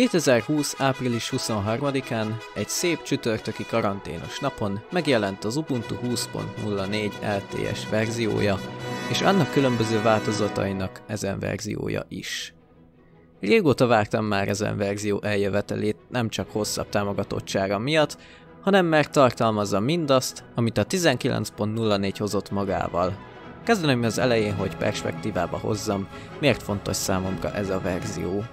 2020. április 23-án egy szép csütörtöki karanténos napon megjelent az Ubuntu 20.04 LTS verziója, és annak különböző változatainak ezen verziója is. Régóta vártam már ezen verzió eljövetelét nem csak hosszabb támogatottsága miatt, hanem mert tartalmazza mindazt, amit a 19.04 hozott magával. Kezdeném az elején, hogy perspektívába hozzam, miért fontos számomra ez a verzió.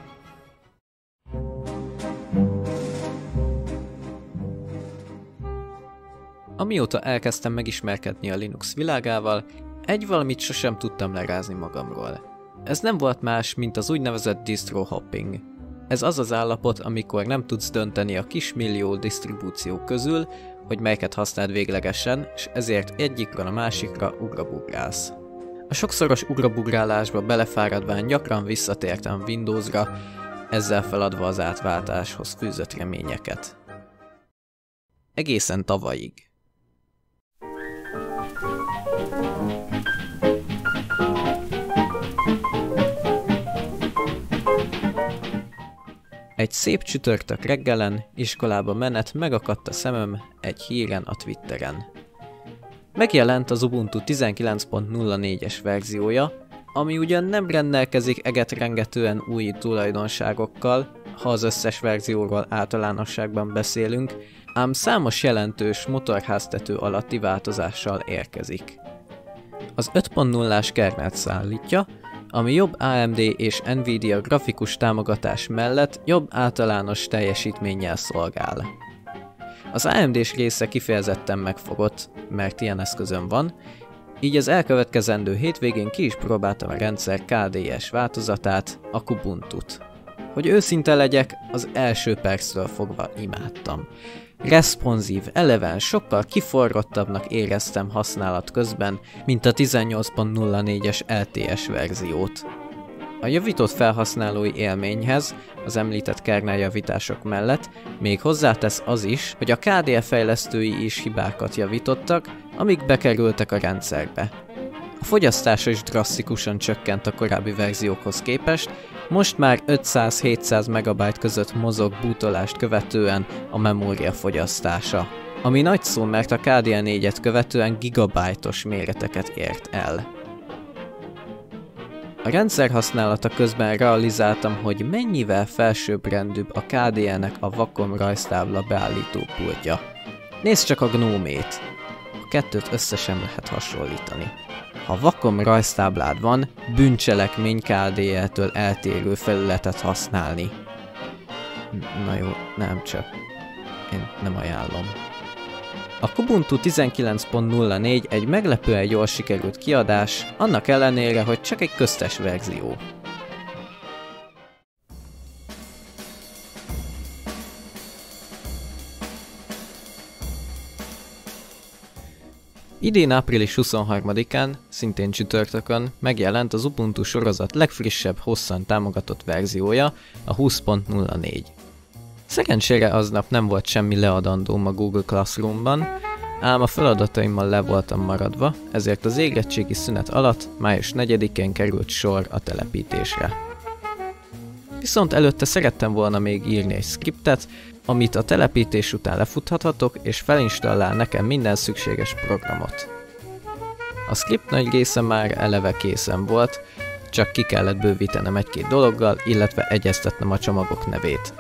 Amióta elkezdtem megismerkedni a Linux világával, egy valamit sosem tudtam lerázni magamról. Ez nem volt más, mint az úgynevezett distro hopping. Ez az az állapot, amikor nem tudsz dönteni a kismillió disztribúció közül, hogy melyeket használd véglegesen, és ezért egyikről a másikra ugrabugrálsz. A sokszoros ugrabugrálásba belefáradván gyakran visszatértem Windowsra, ezzel feladva az átváltáshoz fűzött reményeket. Egészen tavalyig. Egy szép csütörtök reggelen, iskolába menet megakadt a szemem egy híren a Twitteren. Megjelent az Ubuntu 19.04-es verziója, ami ugyan nem rendelkezik egetrengetően új tulajdonságokkal, ha az összes verzióról általánosságban beszélünk, ám számos jelentős motorháztető alatti változással érkezik. Az 5.0-ás kernelt szállítja, ami jobb AMD és Nvidia grafikus támogatás mellett jobb általános teljesítménnyel szolgál. Az AMD-s része kifejezetten megfogott, mert ilyen eszközön van, így az elkövetkezendő hétvégén ki is próbáltam a rendszer KDS változatát, a Kubuntu-t. Hogy őszinte legyek, az első percről fogva imádtam. Responszív, eleven, sokkal kiforrottabbnak éreztem használat közben, mint a 18.04-es LTS verziót. A javított felhasználói élményhez, az említett kernel javítások mellett még hozzátesz az is, hogy a KDE fejlesztői is hibákat javítottak, amik bekerültek a rendszerbe. A fogyasztása is drasztikusan csökkent a korábbi verziókhoz képest, most már 500-700 MB között mozog bútolást követően a memória fogyasztása. Ami nagy szó, mert a KDE 4-et követően gigabájtos méreteket ért el. A rendszer használata közben realizáltam, hogy mennyivel felsőbbrendűbb a KDE-nek a Wacom rajztábla beállító pultja. Nézd csak a gnómét! A kettőt összesen lehet hasonlítani. Ha vakom rajztáblád van, bűncselekmény KDE-től eltérő felületet használni. Na jó, nem csak. Én nem ajánlom. A Kubuntu 19.04 egy meglepően jól sikerült kiadás, annak ellenére, hogy csak egy köztes verzió. Idén április 23-án, szintén csütörtökön megjelent az Ubuntu sorozat legfrissebb, hosszan támogatott verziója, a 20.04. Szerencsére aznap nem volt semmi leadandóm a Google Classroomban, ám a feladataimmal le voltam maradva, ezért az érettségi szünet alatt május 4-én került sor a telepítésre. Viszont előtte szerettem volna még írni egy skriptet, amit a telepítés után lefuthathatok, és felinstallál nekem minden szükséges programot. A script nagy része már eleve készen volt, csak ki kellett bővítenem egy-két dologgal, illetve egyeztetnem a csomagok nevét.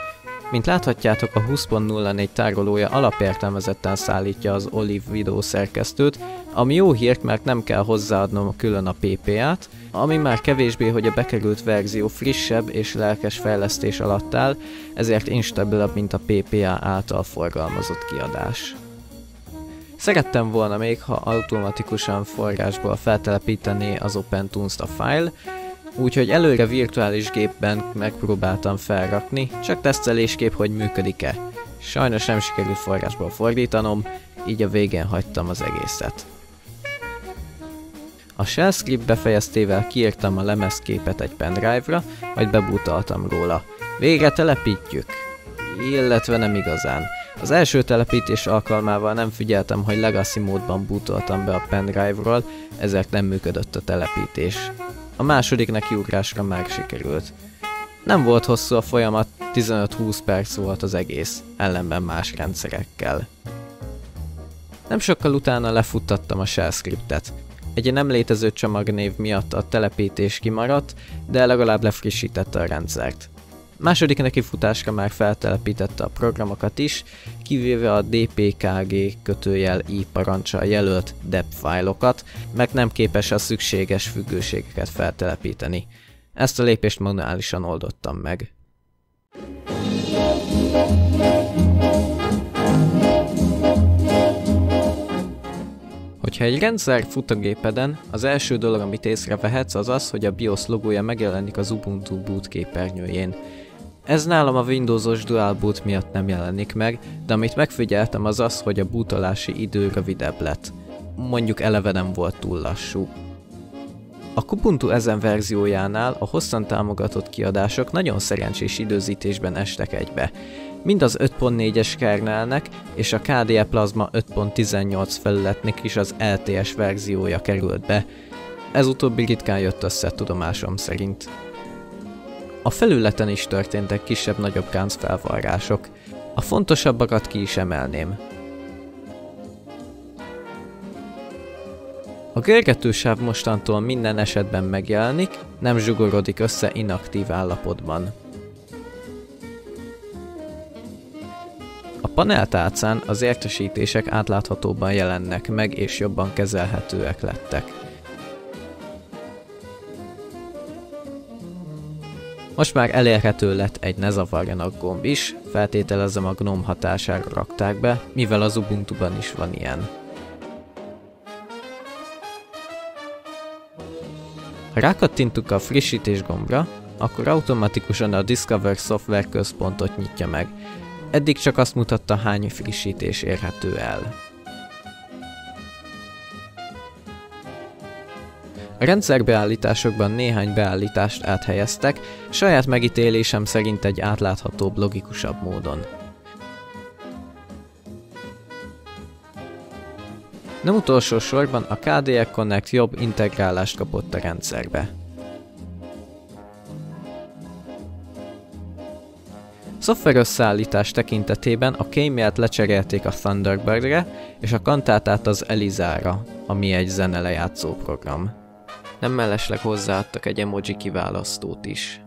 Mint láthatjátok, a 20.04 tárolója alapértelmezetten szállítja az Olive Video szerkesztőt, ami jó hírt, mert nem kell hozzáadnom külön a PPA-t, ami már kevésbé, hogy a bekerült verzió frissebb és lelkes fejlesztés alatt áll, ezért instabilabb, mint a PPA által forgalmazott kiadás. Szerettem volna még, ha automatikusan forrásból feltelepítené az OpenTunes-t a file, úgyhogy előre virtuális gépben megpróbáltam felrakni, csak tesztelésképp, hogy működik-e. Sajnos nem sikerült forrásból fordítanom, így a végén hagytam az egészet. A shell script befejeztével kiírtam a lemezképet egy pendrive-ra, majd bebútaltam róla. Végre telepítjük! Illetve nem igazán. Az első telepítés alkalmával nem figyeltem, hogy legacy módban bútoltam be a pendrive-ról, ezért nem működött a telepítés. A második nekiugrásra már sikerült. Nem volt hosszú a folyamat, 15-20 perc volt az egész, ellenben más rendszerekkel. Nem sokkal utána lefuttattam a shell scriptet. Egy nem létező csomagnév miatt a telepítés kimaradt, de legalább lefrissítette a rendszert. Második nekifutásra már feltelepítette a programokat is, kivéve a dpkg kötőjel i parancsal jelölt dep fájlokat, meg nem képes a szükséges függőségeket feltelepíteni. Ezt a lépést manuálisan oldottam meg. Hogyha egy rendszer fut a gépeden, az első dolog, amit észrevehetsz, az az, hogy a BIOS logója megjelenik az Ubuntu boot képernyőjén. Ez nálam a Windowsos Dual Boot miatt nem jelenik meg, de amit megfigyeltem az az, hogy a bootolási idő rövidebb lett. Mondjuk eleve nem volt túl lassú. A Kubuntu ezen verziójánál a hosszan támogatott kiadások nagyon szerencsés időzítésben estek egybe. Mind az 5.4-es kernelnek és a KDE Plasma 5.18 felületnek is az LTS verziója került be. Ez utóbbi ritkán jött össze tudomásom szerint. A felületen is történtek kisebb-nagyobb kánc felvarrások. A fontosabbakat ki is emelném. A görgetősáv mostantól minden esetben megjelenik, nem zsugorodik össze inaktív állapotban. A paneltálcán az értesítések átláthatóban jelennek meg és jobban kezelhetőek lettek. Most már elérhető lett egy ne zavarjanak gomb is, feltételezem a GNOME hatására rakták be, mivel az Ubuntu-ban is van ilyen. Ha rákattintunk a frissítés gombra, akkor automatikusan a Discover Software központot nyitja meg. Eddig csak azt mutatta hány frissítés érhető el. A rendszerbeállításokban néhány beállítást áthelyeztek, saját megítélésem szerint egy átláthatóbb, logikusabb módon. Nem utolsó sorban a KDE Connect jobb integrálást kapott a rendszerbe. Szoftver összeállítás tekintetében a Kmailt lecserélték a Thunderbird-re, és a kantátát az Elizára, ami egy zenelejátszó program. Nem mellesleg hozzáadtak egy emoji kiválasztót is.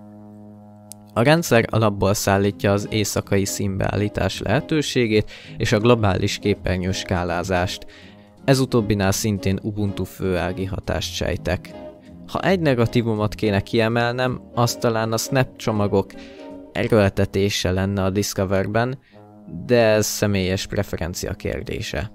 A rendszer alapból szállítja az éjszakai színbeállítás lehetőségét és a globális képernyős skálázást, ez utóbbinál szintén Ubuntu főági hatást sejtek. Ha egy negatívumot kéne kiemelnem, az talán a Snap csomagok erőltetése lenne a Discoverben, de ez személyes preferencia kérdése.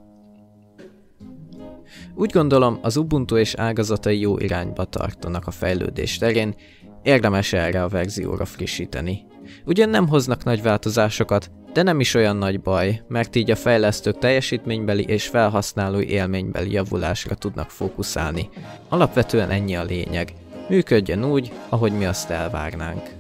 Úgy gondolom, az Ubuntu és ágazatai jó irányba tartanak a fejlődés terén, érdemes erre a verzióra frissíteni. Ugyan nem hoznak nagy változásokat, de nem is olyan nagy baj, mert így a fejlesztők teljesítménybeli és felhasználói élménybeli javulásra tudnak fókuszálni. Alapvetően ennyi a lényeg. Működjön úgy, ahogy mi azt elvárnánk.